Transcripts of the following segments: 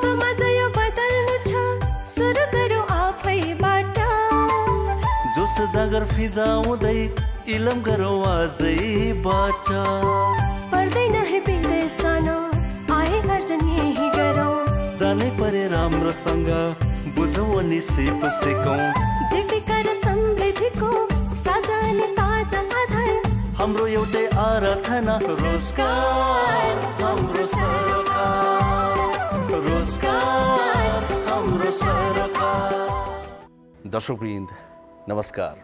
समाज यो बदल्नु छ सुरु गरौँ आफैबाट जोस जागर फिजाउँदै इलम गरौँ आजैबाट पर्दैन है विदेश जानु आए अर्जन यही गरौँ जानै परे राम्रोसँग बुझौँ अनि सिप सिकौँ। जीविका र समृद्धिको साझा अनि ताजा आधार। हाम्रो एउटै आराधना रोजगार हाम्रो सरकार। रोजगार हाम्रो सरकार। दर्शकवृन्द नमस्कार।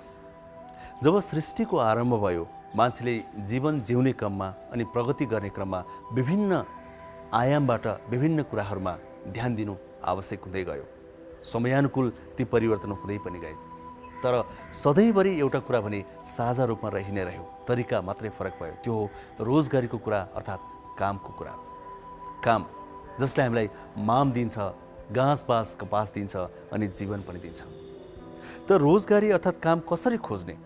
जब सृष्टिको आरम्भ भयो मान्छेले जीवन जिउने क्रममा अनि प्रगति गर्ने क्रममा विभिन्न आयामबाट विभिन्न कुराहरूमा ध्यान दिनु आवश्यक हुँदै गयो। समयानुकूल ती परिवर्तन हुँदै पनि गए। तर सधैँभरि एउटा कुरा भने साझा रूपमा रहि नै रह्यो तरिका मात्रै फरक भयो। त्यो हो रोजगारीको कुरा अर्थात् कामको कुरा। काम जसले हामीलाई माम दिन्छ घाँस बाँस कपास दिन्छ अनि जीवन पनि दिन्छ। त रोजगारी अर्थात् काम कसरी खोज्ने?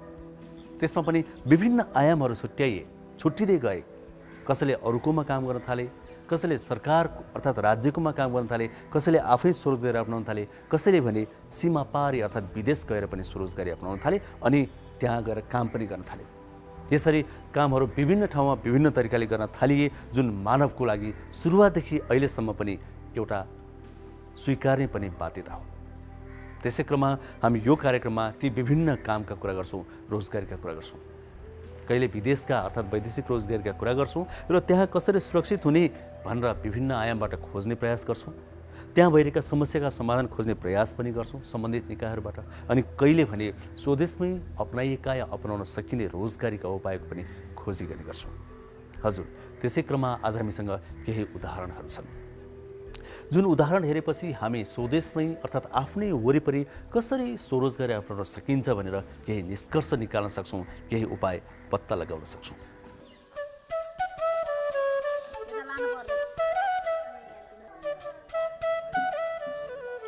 त्यसमा पनि विभिन्न आयामहरू छुट्याइए छुट्टिँदै गए। कसैले अरूकोमा काम गर्न थाले कसैले सरकार अर्थात् राज्यकोमा काम गर्न थाले कसैले आफै स्वरोजगारी अपनाउन थाले कसैले भने सीमा पारी अर्थात् विदेश गएर पनि स्वरोजगारी अपनाउन थाले अनि त्यहाँ गएर काम पनि गर्न थाले। यसरी कामहरू विभिन्न ठाउँमा विभिन्न तरिकाले गर्न थालिए जुन मानवको लागि सुरुवातदेखि अहिलेसम्म पनि एउटा स्वीकार्ने पनि बाध्यता हो। त्यसै क्रममा हामी यो कार्यक्रममा ती विभिन्न कामका कुरा गर्छौँ रोजगारीका कुरा गर्छौँ। कहिले विदेशका अर्थात् वैदेशिक रोजगारीका कुरा गर्छौँ र त्यहाँ कसरी सुरक्षित हुने भनेर विभिन्न आयामबाट खोज्ने प्रयास गर्छौँ। त्यहाँ भइरहेका समस्याका समाधान खोज्ने प्रयास पनि गर्छौँ सम्बन्धित निकायहरूबाट। अनि कहिले भने स्वदेशमै अप्नाइएका या अपनाउन सकिने रोजगारीका उपायको पनि खोजी गर्ने गर्छौँ। हजुर त्यसै क्रममा आज हामीसँग केही उदाहरणहरू छन्। जुन उदाहरण हेरेपछि हामी स्वदेशमै अर्थात् आफ्नै वरिपरि कसरी स्वरोजगारी अपनाउन सकिन्छ भनेर केही निष्कर्ष निकाल्न सक्छौँ केही उपाय पत्ता लगाउन सक्छौँ।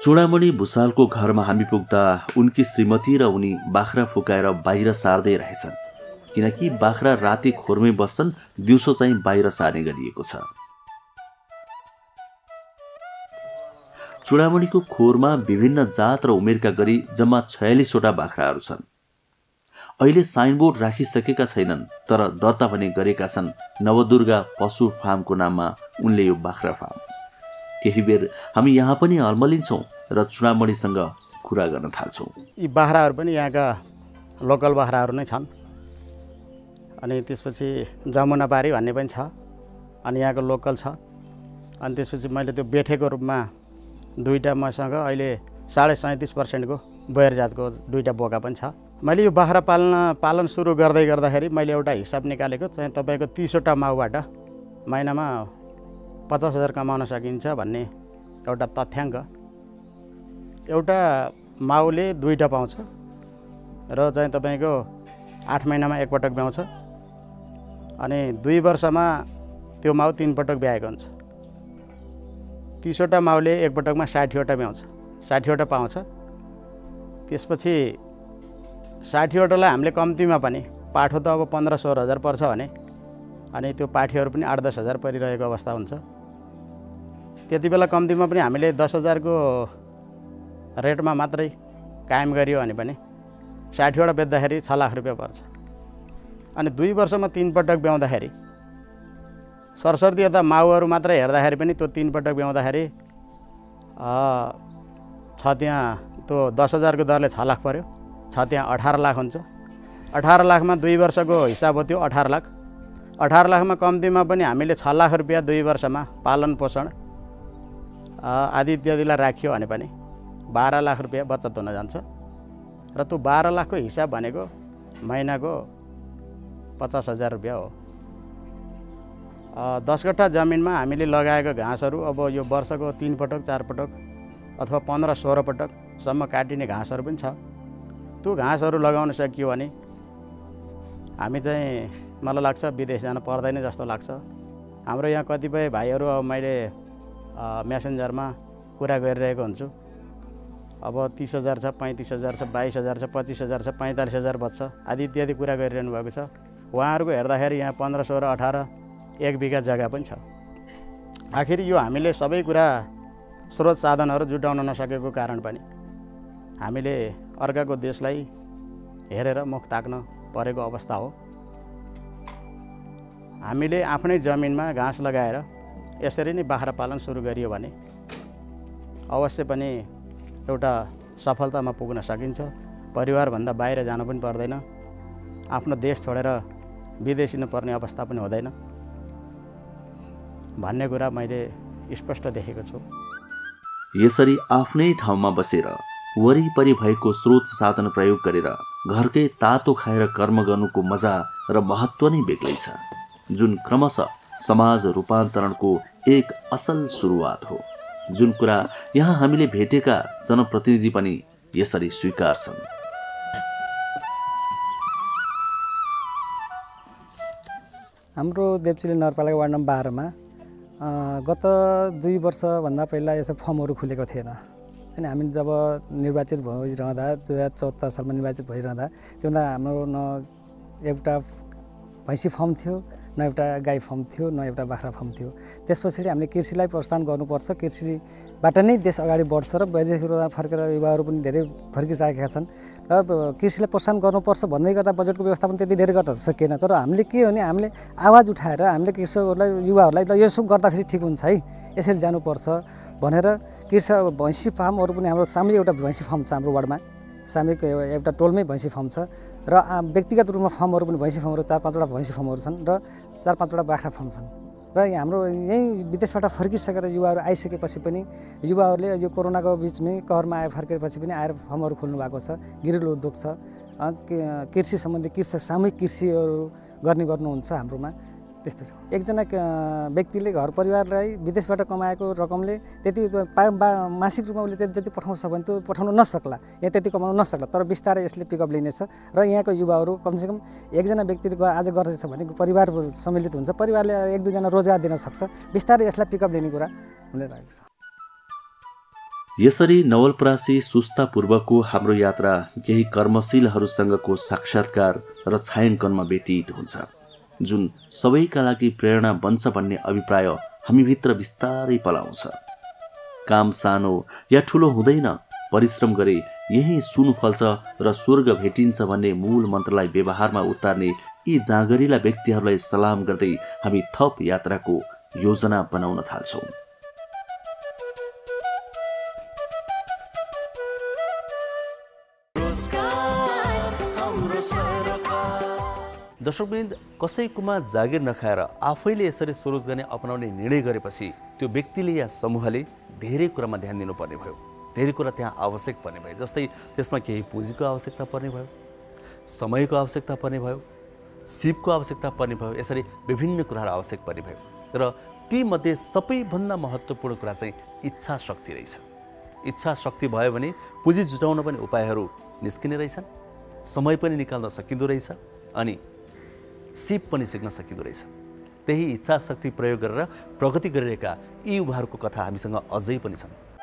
चुडामणि भुषालको घरमा हामी पुग्दा उनकी श्रीमती र उनी बाख्रा फुकाएर बाहिर सार्दै रहेछन्। किनकि बाख्रा राति खोरमै बस्छन् दिउँसो चाहिँ बाहिर सार्ने गरिएको छ। चुडामणिको खोरमा विभिन्न जात र उमेरका गरी जम्मा छयालिसवटा बाख्राहरू छन्। अहिले साइनबोर्ड राखिसकेका छैनन् तर दर्ता भने गरेका छन्। नवदुर्गा पशु फार्मको नाममा उनले यो बाख्रा फार्म। केही बेर हामी यहाँ पनि अल्मलिन्छौँ र चुडामणिसँग कुरा गर्न थाल्छौँ। यी बाख्राहरू पनि यहाँका लोकल बाख्राहरू नै छन्। अनि त्यसपछि जमुनाबारी भन्ने पनि छ अनि यहाँको लोकल छ। अनि त्यसपछि मैले त्यो बेठेको रूपमा दुईवटा मसँग अहिले साढे सैँतिस पर्सेन्टको बयर जातको दुईवटा बोका पनि छ। मैले यो बाख्रा पाल्न पालन सुरु गर्दै गर्दाखेरि मैले एउटा हिसाब निकालेको चाहिँ तपाईँको तिसवटा माउबाट महिनामा पचास हजार कमाउन सकिन्छ भन्ने एउटा तथ्याङ्क एउटा माउले दुईवटा पाउँछ र चाहिँ तपाईँको आठ महिनामा एकपटक ब्याउँछ अनि दुई वर्षमा त्यो माउ तिन पटक ब्याएको हुन्छ। तिसवटा माउले एकपटकमा साठीवटा ब्याउँछ साठीवटा पाउँछ। त्यसपछि साठीवटालाई हामीले कम्तीमा पनि पाठो त अब पन्ध्र सोह्र हजार पर्छ भने अनि त्यो पाठीहरू पनि आठ दस हजार परिरहेको अवस्था हुन्छ। त्यति बेला कम्तीमा पनि हामीले दस हजारको रेटमा मात्रै कायम गरियो भने पनि साठीवटा बेच्दाखेरि छ लाख रुपियाँ पर्छ। अनि दुई वर्षमा तिन पटक ब्याउँदाखेरि सरस्वती यता माउहरू मात्र हेर्दाखेरि पनि त्यो तिन पटक ब्याउँदाखेरि छ त्यहाँ त्यो दस हजारको दरले छ लाख पऱ्यो छ त्यहाँ अठार लाख हुन्छ। अठार लाखमा दुई वर्षको हिसाब हो त्यो अठार लाख। अठार लाखमा कम्तीमा पनि हामीले छ लाख रुपियाँ दुई वर्षमा पालन पोषण आदि इत्यादिलाई राखियो भने पनि बाह्र लाख रुपियाँ बचत हुन जान्छ। र त्यो बाह्र लाखको हिसाब भनेको महिनाको पचास हजार रुपियाँ हो। दस कट्ठा जमिनमा हामीले लगाएको घाँसहरू अब यो वर्षको तिन पटक चार पटक अथवा पन्ध्र सोह्र पटकसम्म काटिने घाँसहरू पनि छ। त्यो घाँसहरू लगाउन सकियो भने हामी चाहिँ मलाई लाग्छ विदेश जान पर्दैन जस्तो लाग्छ। हाम्रो यहाँ कतिपय भाइहरू अब मैले मेसेन्जरमा कुरा गरिरहेको हुन्छु। अब तिस हजार छ पैँतिस हजार छ बाइस हजार छ पच्चिस हजार छ पैँतालिस हजार बच्छ। आदि इत्यादि कुरा गरिरहनु भएको छ। उहाँहरूको हेर्दाखेरि यहाँ पन्ध्र सोह्र अठार एक बिघा जग्गा पनि छ। आखिर यो हामीले सबै कुरा स्रोत साधनहरू जुटाउन नसकेको कारण पनि हामीले अर्काको देशलाई हेरेर मुख ताक्न परेको अवस्था हो। हामीले आफ्नै जमिनमा घाँस लगाएर यसरी नै बाख्रा पालन सुरु गरियो भने अवश्य पनि एउटा सफलतामा पुग्न सकिन्छ। परिवारभन्दा बाहिर जानु पनि पर्दैन। आफ्नो देश छोडेर विदेशिनु पर्ने अवस्था पनि हुँदैन। भन्ने कुरा मैले स्पष्ट देखेको छु। यसरी आफ्नै ठाउँमा बसेर वरिपरि भएको स्रोत साधन प्रयोग गरेर घरकै तातो खाएर कर्म गर्नुको मजा र महत्त्व नै बेग्लै छ जुन क्रमशः समाज रूपान्तरणको एक असल सुरुवात हो। जुन कुरा यहाँ हामीले भेटेका जनप्रतिनिधि पनि यसरी स्वीकार्छन्। हाम्रो देवचिली नगरपालिका वार्ड नम्बर बाह्रमा गत दुई वर्षभन्दा पहिला यसो फर्महरू खुलेको थिएन। अनि हामी जब निर्वाचित भइरहँदा दुई हजार चौहत्तर सालमा निर्वाचित भइरहँदा त्यो बेला हाम्रो न एउटा भैँसी फर्म थियो। न एउटा गाई फर्म थियो न एउटा बाख्रा फर्म थियो। त्यस पछाडि हामीले कृषिलाई प्रोत्साहन गर्नुपर्छ। कृषिबाट नै देश अगाडि बढ्छ र विदेशबाट फर्केर युवाहरू पनि धेरै फर्किसकेका छन्। र कृषिलाई प्रोत्साहन गर्नुपर्छ भन्दै गर्दा बजेटको व्यवस्था पनि त्यति धेरै गर्न सकिएन। तर हामीले के हो भने हामीले आवाज उठाएर हामीले कृषकहरूलाई युवाहरूलाई ल यसो गर्दाखेरि ठिक हुन्छ है यसरी जानुपर्छ भनेर कृषक भैँसी फार्महरू पनि हाम्रो सामूहिक एउटा भैँसी फार्म छ हाम्रो वार्डमा। सामूहिक एउटा टोलमै भैँसी फार्म छ र व्यक्तिगत रूपमा फार्महरू पनि भैँसी फार्महरू चार पाँचवटा भैँसी फार्महरू छन् र चार पाँचवटा बाख्रा फार्म छन्। र हाम्रो यहीँ विदेशबाट फर्किसकेर युवाहरू आइसकेपछि पनि युवाहरूले यो कोरोनाको बिचमै कहरमा आए फर्केपछि पनि आएर फार्महरू खोल्नु भएको छ घरेलु उद्योग छ। कृषि सम्बन्धी कृषि सामूहिक कृषिहरू गर्ने गर्नुहुन्छ हाम्रोमा। त्यस्तो छ। एकजना व्यक्तिले घर परिवारलाई विदेशबाट कमाएको रकमले त्यति मासिक रूपमा उसले त्यति जति सक्यो भने त्यो पठाउन नसक्ला यहाँ त्यति कमाउन नसक्ला तर बिस्तारै यसले पिकअप लिनेछ। र यहाँको युवाहरू कमसेकम एकजना व्यक्तिले आज गर्दैछ भने परिवार सम्मिलित हुन्छ परिवारले एक दुईजना रोजगार दिन सक्छ बिस्तारै यसलाई पिकअप लिने कुरा हुने रहेको छ। यसरी नवलपरासी सुस्ता पूर्वको हाम्रो यात्रा केही कर्मशीलहरूसँगको साक्षात्कार र छायाङ्कनमा व्यतीत हुन्छ। जुन सबैका लागि प्रेरणा बन्छ भन्ने अभिप्राय हामीभित्र बिस्तारै पलाउँछ। काम सानो या ठुलो हुँदैन परिश्रम गरे यही सुन फल्छ र स्वर्ग भेटिन्छ भन्ने मूल मन्त्रलाई व्यवहारमा उतार्ने यी जाँगरिला व्यक्तिहरूलाई सलाम गर्दै हामी थप यात्राको योजना बनाउन थाल्छौँ। दर्शकवृन्द कसैकोमा जागिर नखाएर आफैले यसरी स्वरोजगारी अपनाउने निर्णय गरेपछि त्यो व्यक्तिले या समूहले धेरै कुरामा ध्यान दिनुपर्ने भयो। धेरै कुरा त्यहाँ आवश्यक पर्ने भयो जस्तै त्यसमा केही पुँजीको आवश्यकता पर्ने भयो समयको आवश्यकता पर्ने भयो सिपको आवश्यकता पर्ने भयो यसरी विभिन्न कुराहरू आवश्यक पर्ने भयो र तीमध्ये सबैभन्दा महत्त्वपूर्ण कुरा चाहिँ इच्छा शक्ति रहेछ। इच्छा शक्ति भयो भने पुँजी जुटाउन पनि उपायहरू निस्किने रहेछन् समय पनि निकाल्न सकिँदो रहेछ अनि सिप पनि सिक्न सकिँदो रहेछ त्यही इच्छा शक्ति प्रयोग गरेर प्रगति गरिरहेका यी युवाहरूको कथा हामीसँग अझै पनि छन्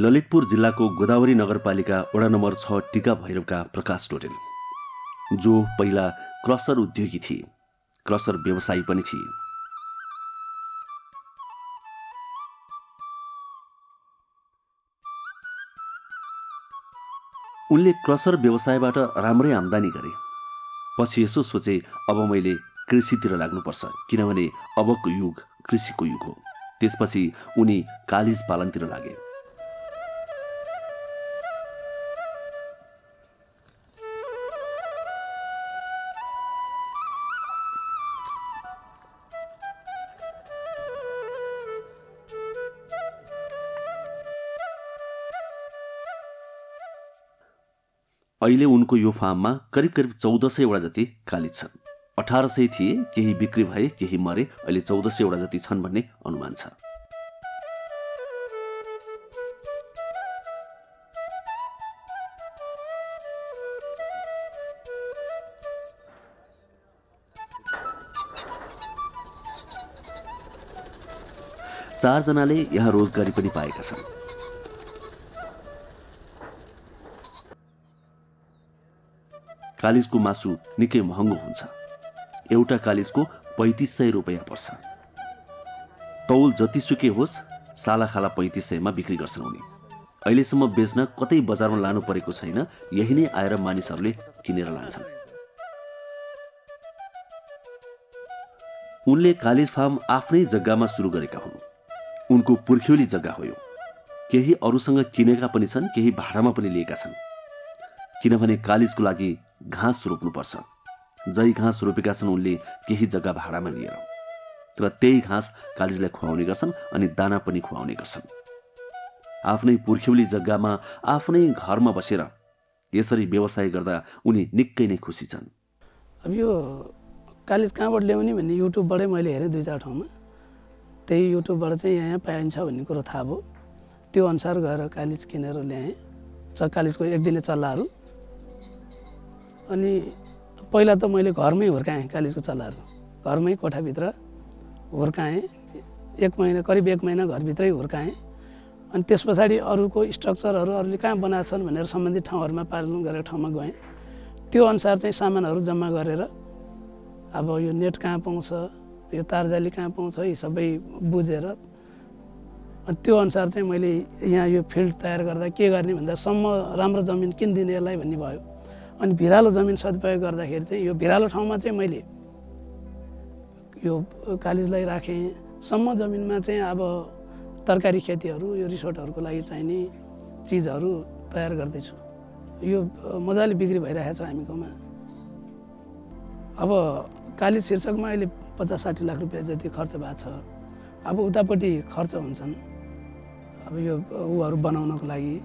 ललितपुर जिल्लाको गोदावरी नगरपालिका वडा नम्बर छ टिका भैरवका प्रकाश टोटेल जो पहिला क्रसर उद्योगी थिए क्रसर व्यवसायी पनि थिए। उनले क्रसर व्यवसायबाट राम्रै आम्दानी गरे। पछि यसो सोचे अब मैले कृषितिर लाग्नुपर्छ किनभने अबको युग कृषिको युग हो। त्यसपछि उनी कालिज पालनतिर लागे। अहिले उनको यो फार्ममा करिब करिब चौध सयवटा जति कालिज छन्। अठार सय थिए केही बिक्री भए केही मरे अहिले चौध सयवटा जति छन् भन्ने अनुमान छ। चारजनाले यहाँ रोजगारी पनि पाएका छन्। कालिजको मासु निकै महँगो हुन्छ। एउटा कालिजको पैँतिस सय रुपियाँ पर्छ। तौल जतिसुकै होस् सालाखाला पैँतिस सयमा बिक्री गर्छन् उनी। अहिलेसम्म बेच्न कतै बजारमा लानु परेको छैन यही नै आएर मानिसहरूले किनेर लान्छन्। उनले कालिज फार्म आफ्नै जग्गामा सुरु गरेका हुन्। उनको पुर्ख्यौली जग्गा हो यो। केही अरूसँग किनेका पनि छन् केही भाडामा पनि लिएका छन्। किनभने कालिजको लागि घाँस रोप्नुपर्छ। जै घाँस रोपेका छन् उनले केही जग्गा भाडामा लिएर। तर त्यही घाँस कालिजलाई खुवाउने गर्छन् अनि दाना पनि खुवाउने गर्छन्। आफ्नै पुर्ख्यौली जग्गामा आफ्नै घरमा बसेर यसरी व्यवसाय गर्दा उनी निकै नै खुसी छन्। अब यो कालिज कहाँबाट ल्याउने भन्ने युट्युबबाटै मैले हेरेँ दुई चार ठाउँमा। त्यही युट्युबबाट चाहिँ यहाँ यहाँ पाइन्छ भन्ने कुरो थाहा भयो। त्यो अनुसार गएर कालिज किनेर ल्याएँ। च कालिजको एक दिने चल्लाहरू। अनि पहिला त मैले घरमै हुर्काएँ कालिजको चल्लाहरू। घरमै कोठाभित्र हुर्काएँ। एक महिना करिब एक महिना घरभित्रै हुर्काएँ। अनि त्यस पछाडि अरूको स्ट्रक्चरहरू अरूले कहाँ बनाएछन् भनेर सम्बन्धित ठाउँहरूमा पालन गरेको ठाउँमा गएँ। त्यो अनुसार चाहिँ सामानहरू जम्मा गरेर अब यो नेट कहाँ पाउँछ यो तारजाली कहाँ पाउँछ यी सबै बुझेर अनि त्यो अनुसार चाहिँ मैले यहाँ यो फिल्ड तयार गर्दा के गर्ने भन्दा सम्म राम्रो जमिन किनिदिने यसलाई भन्ने भयो। अनि भिरालो जमिन सदुपयोग गर्दाखेरि चाहिँ यो भिरालो ठाउँमा चाहिँ मैले यो कालिजलाई राखेँ। सम्म जमिनमा चाहिँ अब तरकारी खेतीहरू यो रिसोर्टहरूको लागि चाहिने चिजहरू तयार गर्दैछु। यो मजाले बिक्री भइरहेको छ हामीकोमा अब कालिज शीर्षकमा अहिले पचास साठी लाख रुपियाँ जति खर्च भएको छ। अब उतापट्टि खर्च हुन्छन्। अब यो ऊहरू बनाउनको लागि।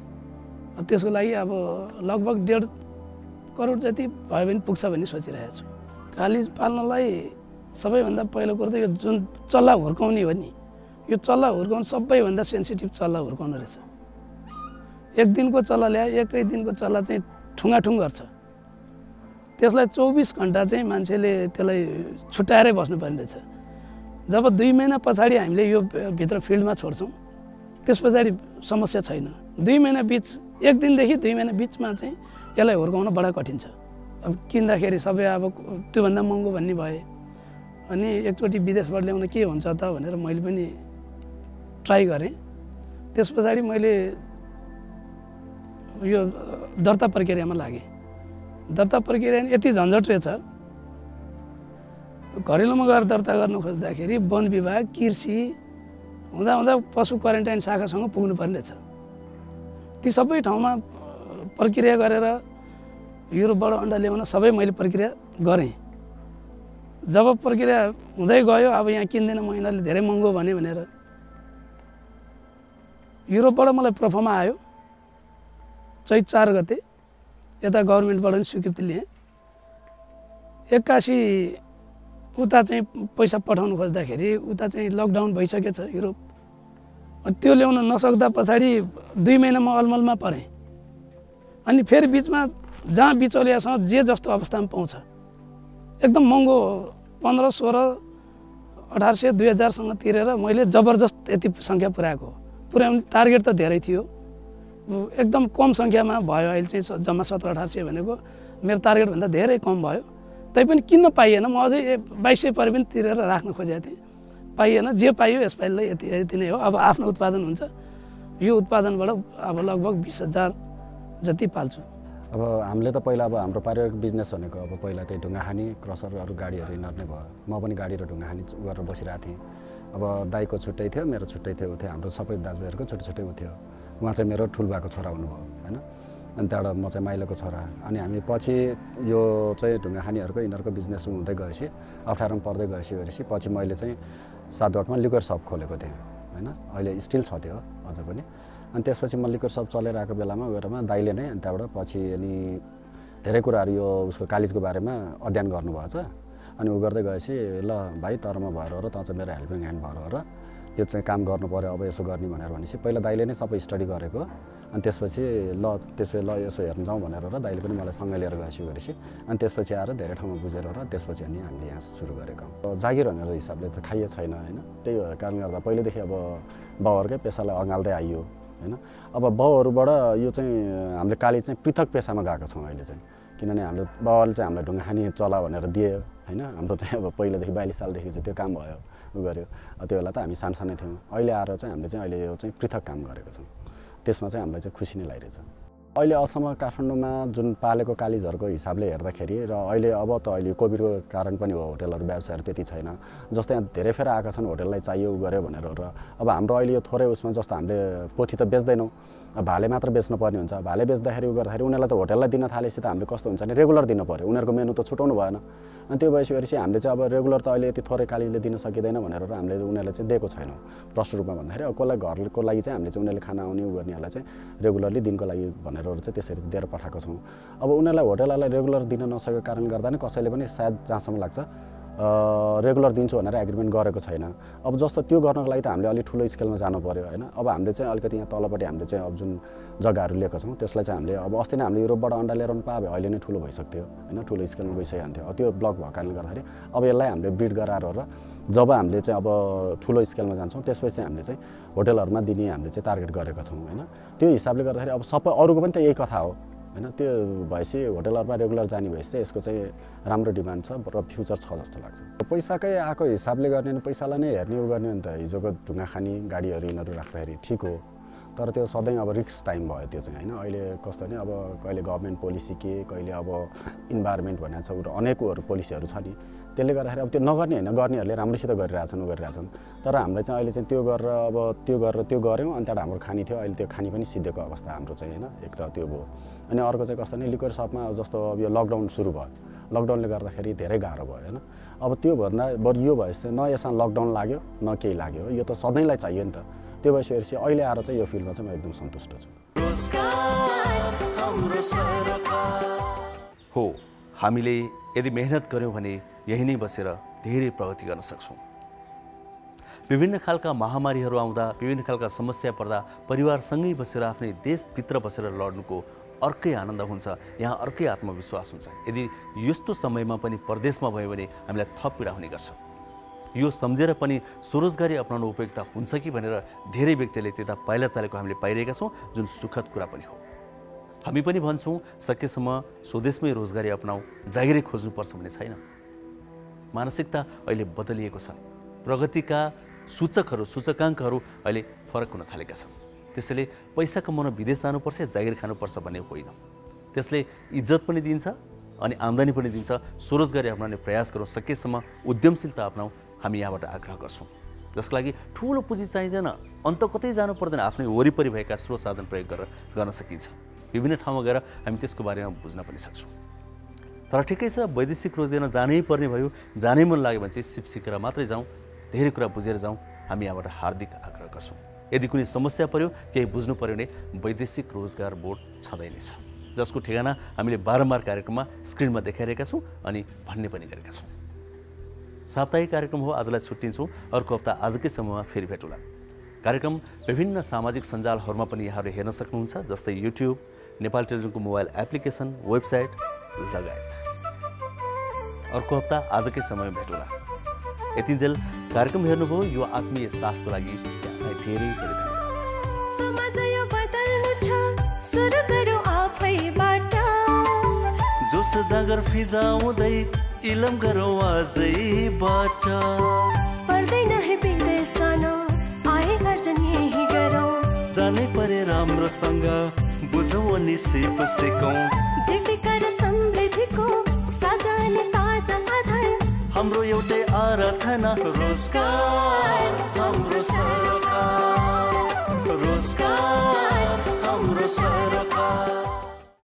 अब त्यसको लागि अब लगभग डेढ करोड जति भयो भने पुग्छ भन्ने सोचिरहेको छु। कालिज पाल्नलाई सबैभन्दा पहिलो कुरो त यो जुन चल्ला हुर्काउने हो नि यो चल्ला हुर्काउनु सबैभन्दा सेन्सिटिभ चल्ला हुर्काउनु रहेछ। एक दिनको चल्ला ल्याए एकै दिनको चल्ला चाहिँ ठुङ्गाठुङ गर्छ। त्यसलाई चौबिस घन्टा चाहिँ मान्छेले त्यसलाई छुट्याएरै बस्नुपर्ने रहेछ। जब दुई महिना पछाडि हामीले यो भित्र फिल्डमा छोड्छौँ त्यस पछाडि समस्या छैन। दुई महिना बिच एक दिनदेखि दुई महिना बिचमा चाहिँ यसलाई हुर्काउन बडा कठिन छ। अब किन्दाखेरि सबै अब त्योभन्दा महँगो भन्ने भए अनि एकचोटि विदेशबाट ल्याउन के हुन्छ त भनेर मैले पनि ट्राई गरेँ। त्यस पछाडि मैले यो दर्ता प्रक्रियामा लागेँ। दर्ता प्रक्रिया यति झन्झट रहेछ। घरेलुमा गएर दर्ता गर्नु खोज्दाखेरि वन विभाग कृषि हुँदा हुँदा पशु क्वारेन्टाइन शाखासँग पुग्नुपर्ने रहेछ। ती सबै ठाउँमा प्रक्रिया गरेर युरोपबाट अन्डा ल्याउन सबै मैले प्रक्रिया गरेँ। जब प्रक्रिया हुँदै गयो अब यहाँ किन्दैन महिनाले धेरै महँगो भने भनेर। युरोपबाट मलाई प्रफमा आयो। चैत चार गते यता गभर्मेन्टबाट पनि स्वीकृति लिएँ। एक्कासी उता चाहिँ पैसा पठाउनु खोज्दाखेरि उता चाहिँ लकडाउन भइसकेछ युरोप। त्यो ल्याउन नसक्दा पछाडि दुई महिना म अलमलमा परेँ। अनि फेरि बिचमा जहाँ बिचौलियासँग जे जस्तो अवस्थामा पाउँछ। एकदम महँगो पन्ध्र सोह्र अठार सय दुई हजारसँग तिरेर मैले जबरजस्त यति सङ्ख्या पुऱ्याएको पुऱ्याउने टार्गेट त धेरै थियो। एकदम कम सङ्ख्यामा भयो अहिले चाहिँ जम्मा सत्र अठार सय भनेको। मेरो टार्गेटभन्दा धेरै कम भयो। तैपनि किन्न पाइएन। म अझै बाइस सय परे पनि तिरेर राख्न खोजेको थिएँ। पाइएन। जे पाइयो यसपालिलाई यति यति नै हो। अब आफ्नो उत्पादन हुन्छ। यो उत्पादनबाट अब लगभग बिस हजार जति पाल्छु। अब हामीले त पहिला अब हाम्रो पारिवारिक बिजनेस भनेको अब पहिला त्यही ढुङ्गा खानी क्रसर अरू गाडीहरू यिनीहरू नै भयो। म पनि गाडी र ढुङ्गा खानी गरेर बसिरहेको थिएँ। अब दाईको छुट्टै थियो मेरो छुट्टै थियो ऊ थियो हाम्रो सबै दाजुभाइहरूको छुट्टै छुट्टै ऊ थियो। उहाँ चाहिँ मेरो ठुल्बाको छोरा हुनुभयो होइन? अनि त्यहाँबाट म चाहिँ माइलोको छोरा। अनि हामी पछि यो चाहिँ ढुङ्गा खानीहरूको यिनीहरूको बिजनेस हुँदै गएपछि अप्ठ्यारोमा पर्दै गएपछि गएपछि पछि मैले चाहिँ सातवटमा लिकर सप खोलेको थिएँ होइन? अहिले स्टिल छ त्यो अझ पनि। अनि त्यसपछि म लिकर सप चलाइरहेको बेलामा गएरमा दाइले नै अनि त्यहाँबाट पछि अनि धेरै कुराहरू यो उसको कालिजको बारेमा अध्ययन गर्नुभएको छ। अनि ऊ गर्दै गएपछि ल भाइ तरमा भएर र त चाहिँ मेरो हेल्पिङ ह्यान्ड भएर र यो चाहिँ काम गर्नु पऱ्यो अब यसो गर्ने भनेर भनेपछि पहिला दाइले नै सबै स्टडी गरेको। अनि त्यसपछि ल त्यसपछि ल यसो हेर्नु जाउँ भनेर र दाइले पनि मलाई सँगै लिएर गएपछि गरेपछि अनि त्यसपछि आएर धेरै ठाउँमा बुझेर र त्यसपछि अनि हामीले यहाँ सुरु गरेको जागिर भनेर हिसाबले त खाइए छैन होइन? त्यही भएर कारणले गर्दा पहिल्यैदेखि अब बाउहरूकै पेसालाई अँगाल्दै आइयो होइन? अब बाउहरूबाट यो चाहिँ हामीले काली चाहिँ पृथक पेसामा गएको छौँ अहिले चाहिँ। किनभने हाम्रो बाबाले चाहिँ हामीलाई ढुङ्गा खानी चला भनेर दियो होइन? हाम्रो चाहिँ अब पहिलादेखि बयालिस सालदेखि चाहिँ त्यो काम भयो गऱ्यो त्यो बेला त हामी सानसानै थियौँ। अहिले आएर चाहिँ हामीले चाहिँ अहिले यो चाहिँ पृथक काम गरेको छौँ। त्यसमा चाहिँ हामीलाई चाहिँ खुसी नै लागिरहेछ। अहिले असम्म काठमाडौँमा जुन पालेको कालिजहरूको हिसाबले हेर्दाखेरि र अहिले अब त अहिले कोभिडको कारण पनि हो होटलहरू व्यवसायहरू त्यति छैन। जस्तै यहाँ धेरै फेर आएका छन् होटललाई चाहियो गऱ्यो भनेर र अब हाम्रो अहिले यो थोरै उसमा जस्तो हामीले पोथी त बेच्दैनौँ। भाले मात्र बेच्नु पर्ने हुन्छ। भाले बेच्दाखेरि उ गर्दाखेरि उनीहरूलाई त होटललाई दिन थालेपछि त हामीले कस्तो हुन्छ भने रेगुलर दिनु पऱ्यो उनीहरूको मेनु त छुटाउनु भएन। अनि त्यो भइसकेपछि हामीले चाहिँ अब रेगुलर त अहिले यति थोरै कालीले दिन सकिँदैन भनेर हामीले उनीहरूलाई चाहिँ दिएको छैनौँ। प्रष्ट रूपमा भन्दाखेरि अब कसलाई घरको लागि चाहिँ हामीले चाहिँ उनीहरूले खाना आउने उ गर्नेहरूलाई चाहिँ रेगुलरली दिनको लागि भनेर चाहिँ त्यसरी दिएर पठाएको छौँ। अब उनीहरूलाई होटलहरूलाई रेगुलर दिन नसकेको कारणले गर्दा नै कसैले पनि सायद जहाँसम्म लाग्छ रेगुलर दिन्छु भनेर एग्रिमेन्ट गरेको छैन। अब जस्तो त्यो गर्नको लागि त हामीले अलिक ठुलो स्केलमा जानु पऱ्यो होइन। अब हामीले चाहिँ अलिकति यहाँ तलपट्टि हामीले चाहिँ अब जुन जग्गाहरू लिएको छौँ त्यसलाई चाहिँ हामीले अब अस्ति नै हामीले युरोपबाट अन्डा लिएर पायो भए अहिले नै ठुलो भइसक्थ्यो होइन ठुलो स्केलमा गइसकिहाल्थ्यो। त्यो ब्लक भएको कारणले गर्दाखेरि अब यसलाई हामीले ब्रिड गराएर र जब हामीले चाहिँ अब ठुलो स्केलमा जान्छौँ त्यसपछि चाहिँ हामीले चाहिँ होटलहरूमा दिने हामीले चाहिँ टार्गेट गरेका छौँ होइन। त्यो हिसाबले गर्दाखेरि अब सबै अरूको पनि त यही कथा हो। होइन? त्यो भएपछि होटलहरूमा रेगुलर जाने भएपछि चाहिँ यसको चाहिँ राम्रो डिमान्ड छ र फ्युचर छ जस्तो लाग्छ। पैसाकै आएको हिसाबले गर्ने भने पैसालाई नै हेर्ने उ गर्ने भने त। हिजोको ढुङ्गा खाने गाडीहरू यिनीहरू राख्दाखेरि ठिक हो। तर त्यो सधैँ अब रिक्स टाइम भयो त्यो चाहिँ होइन? अहिले कस्तो भने अब कहिले गभर्मेन्ट पोलिसी के कहिले अब इन्भाइरोमेन्ट भनेको छ अनेकहरू पोलिसीहरू छ नि। त्यसले गर्दाखेरि अब त्यो नगर्ने होइन? गर्नेहरूले राम्रोसित गरिरहेछन् उ गरिरहेछन्। तर हामीलाई चाहिँ अहिले चाहिँ त्यो गरेर अब त्यो गरेर त्यो गऱ्यौँ अनि त्यहाँबाट हाम्रो खानी थियो। अहिले त्यो खानी पनि सिद्धेको अवस्था हाम्रो चाहिँ होइन? एक त त्यो भयो। अनि अर्को चाहिँ कस्तो भने लिक्वर सपमा जस्तो अब यो लकडाउन सुरु भयो। लकडाउनले गर्दाखेरि धेरै गाह्रो भयो होइन? अब त्योभन्दा बरु यो भएपछि न यसमा लकडाउन लाग्यो न केही लाग्यो। यो त सधैँलाई चाहियो नि त। त्यो भइसकेपछि अहिले आएर चाहिँ यो फिल्डमा चाहिँ म एकदम सन्तुष्ट छु। हो हामीले यदि मेहनत गऱ्यौँ भने यही नै बसेर धेरै प्रगति गर्न सक्छौँ। विभिन्न खालका महामारीहरू आउँदा विभिन्न खालका समस्या पर्दा परिवारसँगै बसेर आफ्नै देशभित्र बसेर लड्नुको अर्कै आनन्द हुन्छ यहाँ अर्कै आत्मविश्वास हुन्छ। यदि यस्तो समयमा पनि परदेशमा भयो भने हामीलाई थप पीडा हुने गर्छ। यो सम्झेर पनि स्वरोजगारी अप्नाउनु उपयुक्त हुन्छ कि भनेर धेरै व्यक्तिले त्यता पाइला चालेको हामीले पाइरहेका छौँ जुन सुखद कुरा पनि हो। हामी पनि भन्छौँ सकेसम्म स्वदेशमै रोजगारी अप्नाऊ जागिरै खोज्नुपर्छ भन्ने छैन। मानसिकता अहिले बदलिएको छ। प्रगतिका सूचकहरू सूचकाङ्कहरू अहिले फरक हुन थालेका छन्। त्यसैले पैसा कमाउन विदेश जानुपर्छ जागिर खानुपर्छ भन्ने होइन। त्यसले इज्जत पनि दिन्छ अनि आम्दानी पनि दिन्छ। स्वरोजगारी अप्नाउने प्रयास गरौँ सकेसम्म उद्यमशीलता अप्नाउँ हामी यहाँबाट आग्रह गर्छौँ। जसको लागि ठुलो पुँजी चाहिँदैन। अन्त कतै जानु पर्दैन। आफ्नै वरिपरि भएका स्रोत साधन प्रयोग गरेर गर्न सकिन्छ। विभिन्न ठाउँमा गएर हामी त्यसको बारेमा बुझ्न पनि सक्छौँ। तर ठिकै छ वैदेशिक रोजगारमा जानै पर्ने भयो जानै मन लाग्यो भने चाहिँ सिप सिकेर मात्रै जाउँ। धेरै कुरा बुझेर जाउँ। हामी यहाँबाट हार्दिक आग्रह गर्छौँ। यदि कुनै समस्या पऱ्यो केही बुझ्नु पऱ्यो भने वैदेशिक रोजगार बोर्ड छँदै नै छ। जसको ठेगाना हामीले बारम्बार कार्यक्रममा स्क्रिनमा देखाइरहेका छौँ अनि भन्ने पनि गरेका छौँ। साप्ताहिक कार्यक्रम हो आजलाई छुट्टिन्छौँ। अर्को हप्ता आजकै समयमा फेरि भेटौँला। कार्यक्रम विभिन्न सामाजिक सञ्जालहरूमा पनि यहाँहरू हेर्न सक्नुहुन्छ जस्तै युट्युब नेपाल टेलिभिजनको मोबाइल एप्लिकेसन वेबसाइट लगायत। अर्को हप्ता आजकै समयमा भेटौँला। यतिन्जेल कार्यक्रम हेर्नुभयो यो आत्मीय साथको लागि। धेरै धेरै जोस जागर फिजाउँदै इलम गरौँ आजैबाट पर्दैन है विदेश जान आए अर्जन यही गरौँ। जानै परे राम्रोसँग बुझौँ अनि सिप सिकौँ। जीविका र समृद्धिको साझा ताजा आधार। हाम्रो एउटै आराधना रोजगार। हाम्रो